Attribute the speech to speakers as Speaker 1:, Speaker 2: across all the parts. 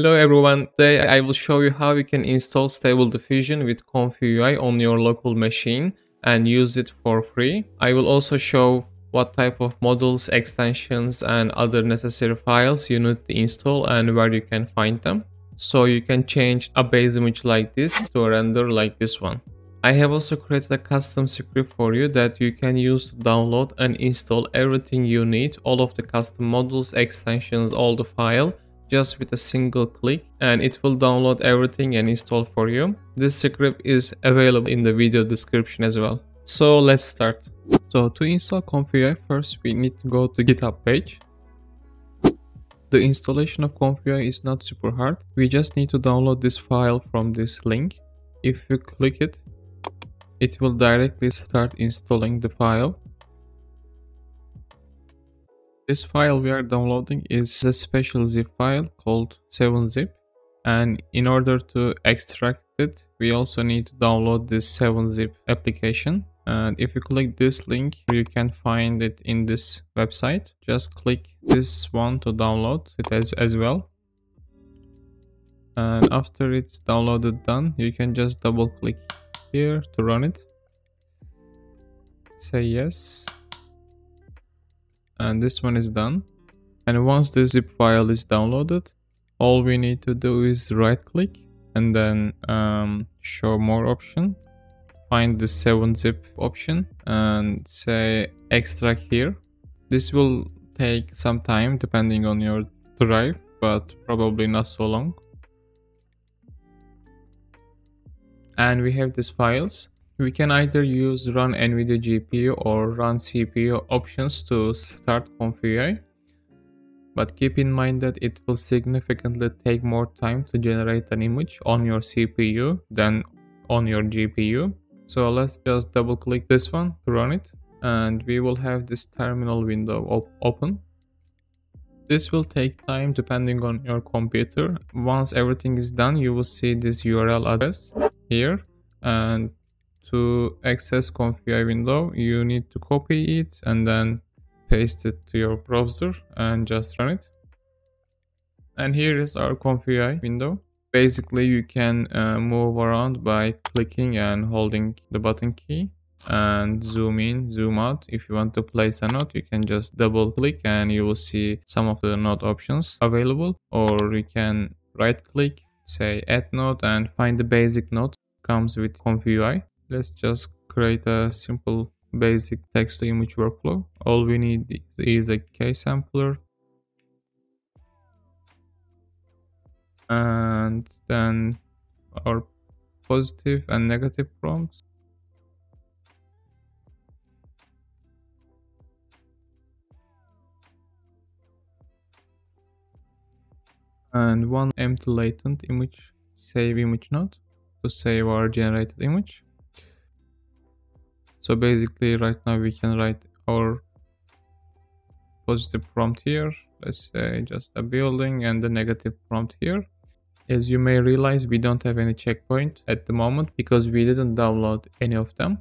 Speaker 1: Hello everyone, today I will show you how you can install Stable Diffusion with Comfy on your local machine and use it for free. I will also show what type of models, extensions and other necessary files you need to install and where you can find them. So you can change a base image like this to a render like this one. I have also created a custom script for you that you can use to download and install everything you need, all of the custom models, extensions, all the file just with a single click and it will download everything and install for you. This script is available in the video description as well. So let's start. So to install Comfy first we need to go to GitHub page. The installation of Comfy is not super hard. We just need to download this file from this link. If you click it, it will directly start installing the file. This file we are downloading is a special zip file called 7zip and in order to extract it we also need to download this 7zip application. And if you click this link you can find it in this website. Just click this one to download it as, as well. And after it's downloaded done you can just double click here to run it. Say yes and this one is done. And once the zip file is downloaded all we need to do is right click and then um, show more option. Find the 7-zip option and say extract here. This will take some time depending on your drive but probably not so long. And we have these files we can either use run NVIDIA GPU or run CPU options to start Comfy but keep in mind that it will significantly take more time to generate an image on your CPU than on your GPU. So let's just double click this one to run it and we will have this terminal window op open. This will take time depending on your computer. Once everything is done, you will see this URL address here and to access Comfy window, you need to copy it and then paste it to your browser and just run it. And here is our Comfy window. Basically, you can uh, move around by clicking and holding the button key and zoom in, zoom out. If you want to place a node, you can just double click and you will see some of the node options available. Or you can right click, say add node and find the basic node comes with Comfy let's just create a simple basic text to image workflow. All we need is a sampler, and then our positive and negative prompts. And one empty latent image save image node to save our generated image so basically right now we can write our positive prompt here. Let's say just a building and the negative prompt here. As you may realize we don't have any checkpoint at the moment because we didn't download any of them.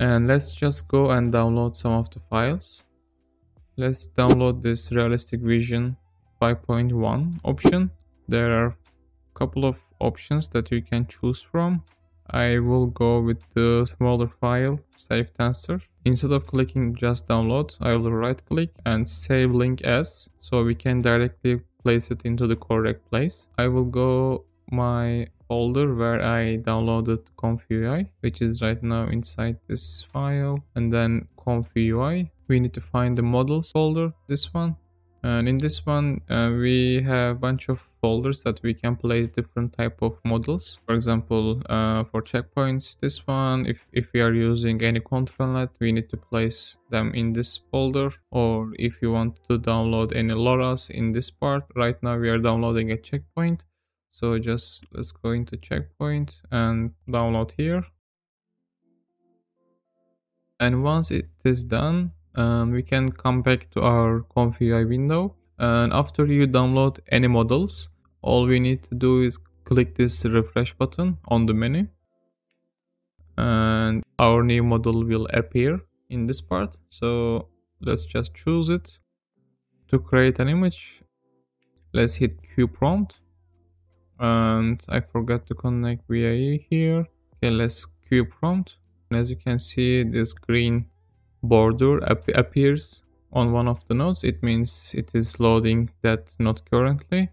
Speaker 1: And let's just go and download some of the files. Let's download this realistic vision 5.1 option. There are a couple of options that you can choose from I will go with the smaller file, safetensor. Instead of clicking just download, I will right click and save link as, so we can directly place it into the correct place. I will go my folder where I downloaded Comfy which is right now inside this file, and then Comfy We need to find the models folder, this one, and in this one uh, we have a bunch of folders that we can place different type of models. For example uh, for checkpoints this one if, if we are using any control net we need to place them in this folder. Or if you want to download any LoRa's in this part right now we are downloading a checkpoint. So just let's go into checkpoint and download here. And once it is done um, we can come back to our Comfy window and after you download any models all we need to do is click this refresh button on the menu and our new model will appear in this part so let's just choose it to create an image let's hit Q prompt. And I forgot to connect VAE here. Okay, let's Q prompt. And as you can see, this green border ap appears on one of the nodes. It means it is loading that node currently.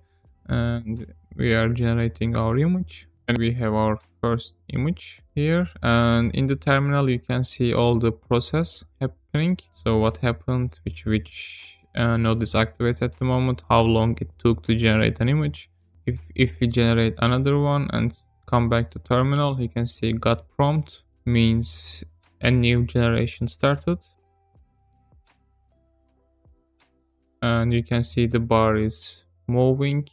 Speaker 1: And we are generating our image. And we have our first image here. And in the terminal, you can see all the process happening. So what happened, which, which uh, node is activated at the moment, how long it took to generate an image. If, if we generate another one and come back to terminal, you can see got prompt means a new generation started. And you can see the bar is moving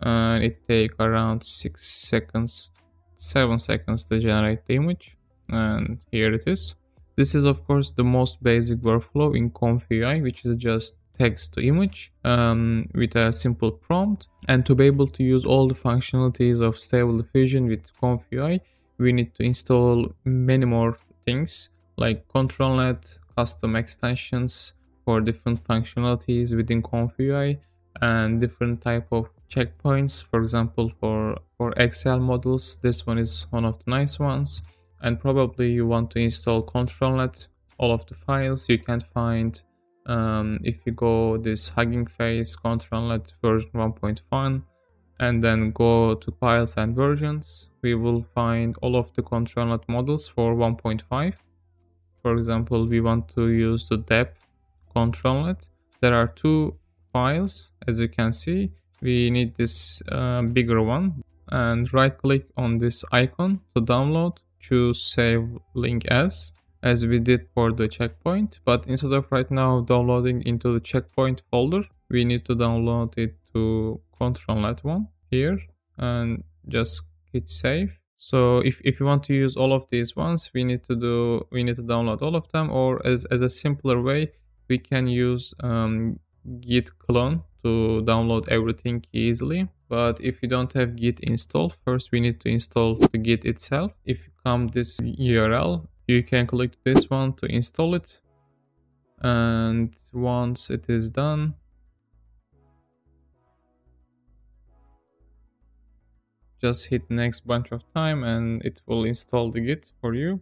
Speaker 1: and it take around six seconds, seven seconds to generate the image. And here it is. This is of course the most basic workflow in ComfyUI, which is just text to image um, with a simple prompt. And to be able to use all the functionalities of Stable Diffusion with ComfyUI, we need to install many more things like ControlNet, custom extensions for different functionalities within ComfyUI, and different type of checkpoints. For example, for, for XL models, this one is one of the nice ones. And probably you want to install ControlNet, all of the files you can find um, if you go this Hugging Face ControlNet version 1.1 and then go to files and versions, we will find all of the control ControlNet models for 1.5. For example, we want to use the depth ControlNet. There are two files, as you can see. We need this uh, bigger one and right click on this icon to download, choose save link as as we did for the checkpoint but instead of right now downloading into the checkpoint folder we need to download it to controlnet one here and just hit save. So if, if you want to use all of these ones we need to do we need to download all of them or as, as a simpler way we can use um, git clone to download everything easily. But if you don't have git installed first we need to install the git itself. If you come this url you can click this one to install it. And once it is done just hit next bunch of time and it will install the git for you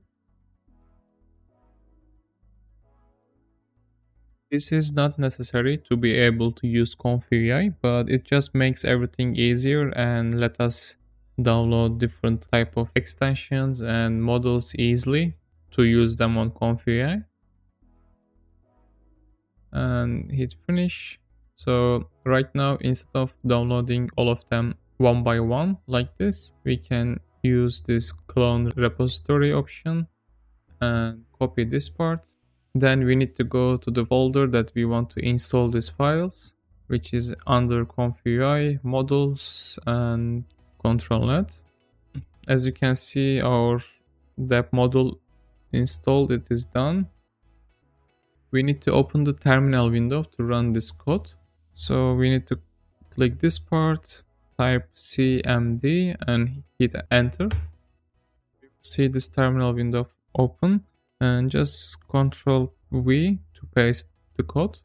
Speaker 1: This is not necessary to be able to use ComfyUI, but it just makes everything easier and let us download different type of extensions and models easily to use them on ComfyUI. And hit finish. So right now, instead of downloading all of them one by one like this, we can use this clone repository option and copy this part. Then we need to go to the folder that we want to install these files, which is under ComfyUI, models and ControlNet. As you can see, our depth model installed it is done we need to open the terminal window to run this code so we need to click this part type cmd and hit enter. See this terminal window open and just control v to paste the code.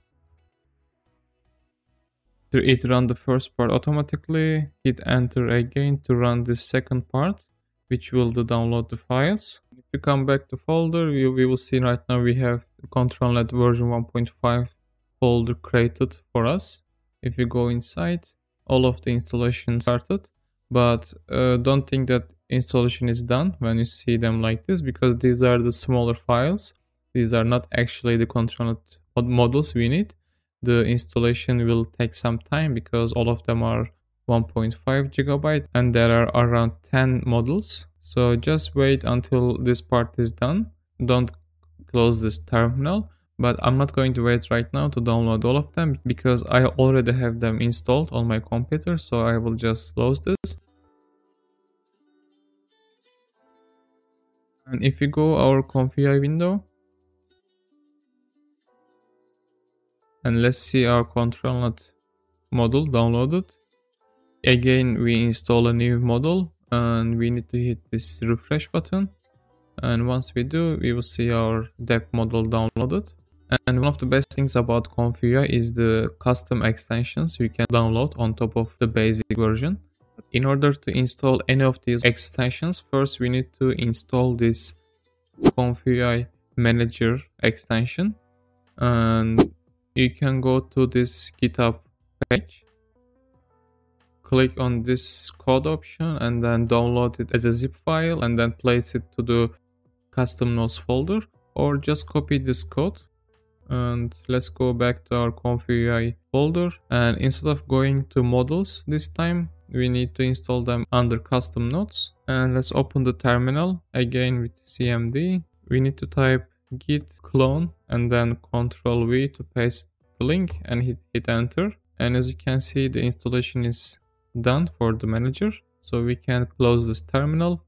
Speaker 1: To it run the first part automatically hit enter again to run the second part which will download the files. We come back to folder, we, we will see right now we have ControlNet version 1.5 folder created for us. If you go inside, all of the installation started, but uh, don't think that installation is done when you see them like this because these are the smaller files. These are not actually the ControlNet models we need. The installation will take some time because all of them are 1.5 gigabyte and there are around 10 models so just wait until this part is done. Don't close this terminal. But I'm not going to wait right now to download all of them because I already have them installed on my computer. So I will just close this. And if we go our config window, and let's see our ControlNet model downloaded. Again, we install a new model and we need to hit this refresh button and once we do we will see our depth model downloaded And one of the best things about ComfyUI is the custom extensions you can download on top of the basic version. In order to install any of these extensions, first we need to install this ComfyUI manager extension. And you can go to this GitHub page click on this code option and then download it as a zip file and then place it to the custom nodes folder or just copy this code and let's go back to our ComfyUI folder. And instead of going to models this time we need to install them under custom nodes and let's open the terminal again with cmd we need to type git clone and then control v to paste the link and hit, hit enter. And as you can see the installation is done for the manager. So we can close this terminal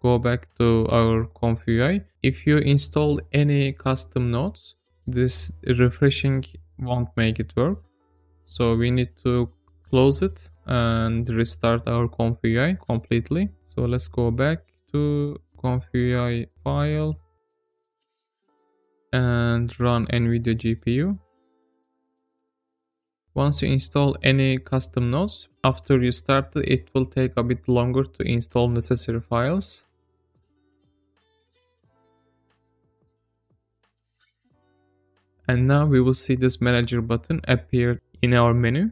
Speaker 1: go back to our ComfyUI if you install any custom nodes this refreshing won't make it work. So we need to close it and restart our ComfyUI completely. So let's go back to ComfyUI file and run NVIDIA GPU once you install any custom nodes, after you start it will take a bit longer to install necessary files. And now we will see this manager button appear in our menu.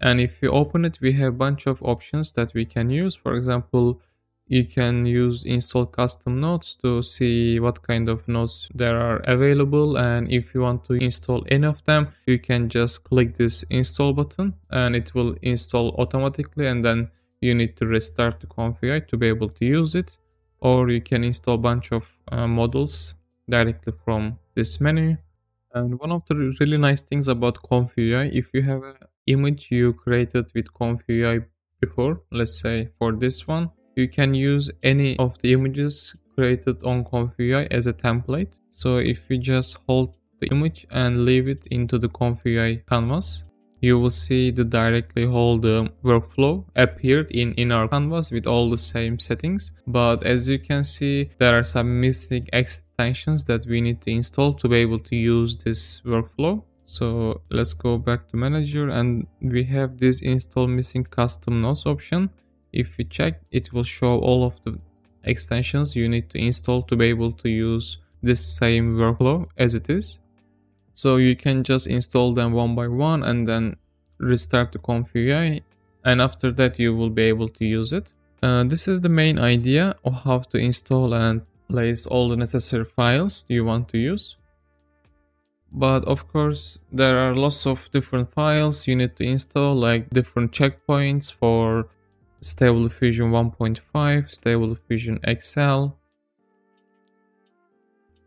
Speaker 1: And if you open it, we have a bunch of options that we can use. For example, you can use install custom nodes to see what kind of nodes there are available and if you want to install any of them you can just click this install button and it will install automatically and then you need to restart the ComfyUI to be able to use it or you can install a bunch of uh, models directly from this menu and one of the really nice things about ComfyUI if you have an image you created with ComfyUI before let's say for this one you can use any of the images created on ComfyUI as a template. So if you just hold the image and leave it into the ComfyUI canvas, you will see the directly hold workflow appeared in, in our canvas with all the same settings. But as you can see, there are some missing extensions that we need to install to be able to use this workflow. So let's go back to manager and we have this install missing custom nodes option if we check it will show all of the extensions you need to install to be able to use this same workflow as it is so you can just install them one by one and then restart the ComfyUI and after that you will be able to use it. Uh, this is the main idea of how to install and place all the necessary files you want to use. But of course there are lots of different files you need to install like different checkpoints for Stable Diffusion 1.5, Stable Diffusion XL,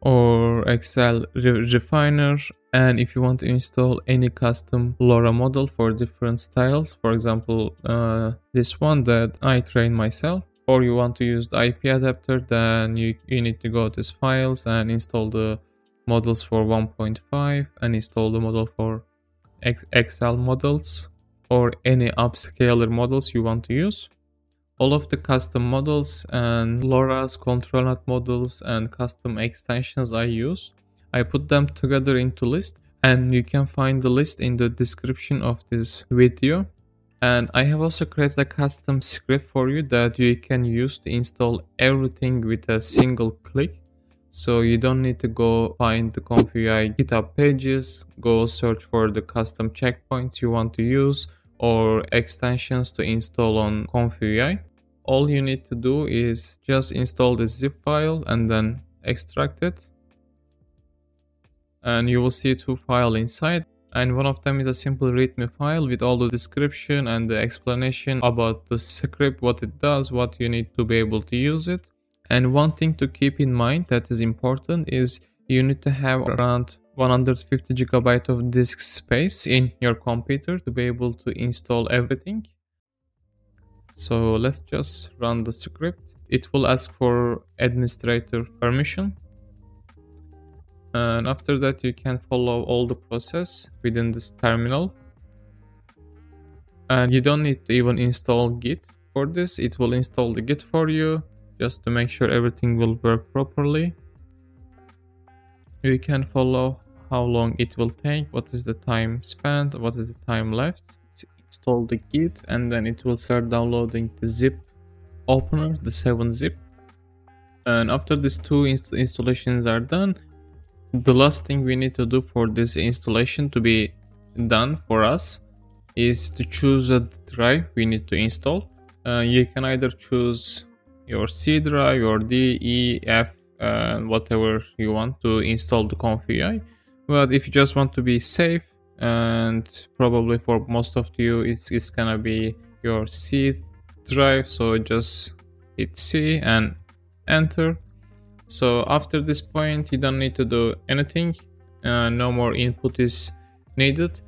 Speaker 1: or XL Re Refiner. And if you want to install any custom LoRa model for different styles, for example, uh, this one that I trained myself, or you want to use the IP adapter, then you, you need to go to files and install the models for 1.5 and install the model for X XL models or any upscaler models you want to use. All of the custom models and LoRa's control models and custom extensions I use, I put them together into list and you can find the list in the description of this video. And I have also created a custom script for you that you can use to install everything with a single click. So you don't need to go find the ComfyUI GitHub pages, go search for the custom checkpoints you want to use or extensions to install on ComfyUI. All you need to do is just install the zip file and then extract it. And you will see two files inside. And one of them is a simple readme file with all the description and the explanation about the script, what it does, what you need to be able to use it. And one thing to keep in mind that is important is you need to have around 150 gigabyte of disk space in your computer to be able to install everything. So let's just run the script. It will ask for administrator permission. And after that you can follow all the process within this terminal. And you don't need to even install git for this. It will install the git for you just to make sure everything will work properly. You can follow how long it will take, what is the time spent, what is the time left. Let's install the Git and then it will start downloading the zip opener, the 7-zip. And after these two inst installations are done, the last thing we need to do for this installation to be done for us is to choose a drive we need to install. Uh, you can either choose your C drive, your D, E, F, and whatever you want to install the config. But if you just want to be safe, and probably for most of you, it's, it's gonna be your C drive. So just hit C and enter. So after this point, you don't need to do anything. Uh, no more input is needed.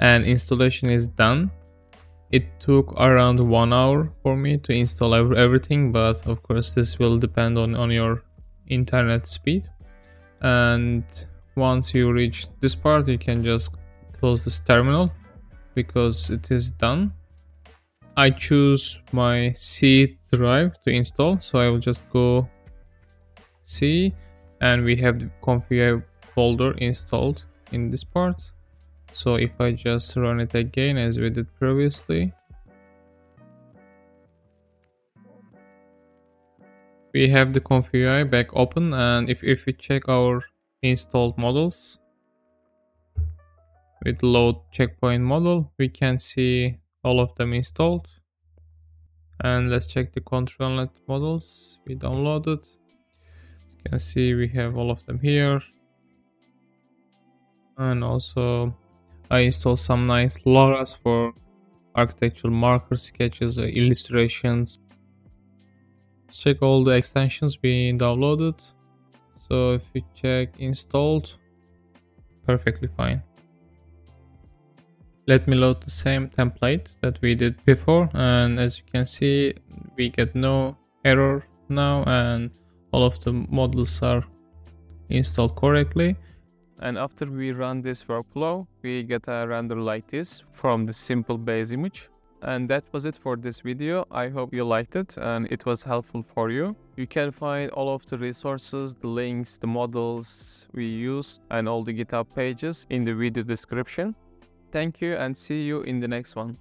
Speaker 1: And installation is done. It took around one hour for me to install everything, but of course this will depend on, on your internet speed. And once you reach this part, you can just close this terminal because it is done. I choose my C drive to install, so I will just go C and we have the config folder installed in this part. So if I just run it again as we did previously, we have the config back open and if, if we check our installed models with load checkpoint model, we can see all of them installed. And let's check the controlnet models we downloaded. You can see we have all of them here. And also I installed some nice LoRa's for architectural marker sketches, uh, illustrations. Let's check all the extensions being downloaded. So if you check installed, perfectly fine. Let me load the same template that we did before and as you can see we get no error now and all of the models are installed correctly and after we run this workflow we get a render like this from the simple base image. And that was it for this video. I hope you liked it and it was helpful for you. You can find all of the resources the links the models we use and all the github pages in the video description. Thank you and see you in the next one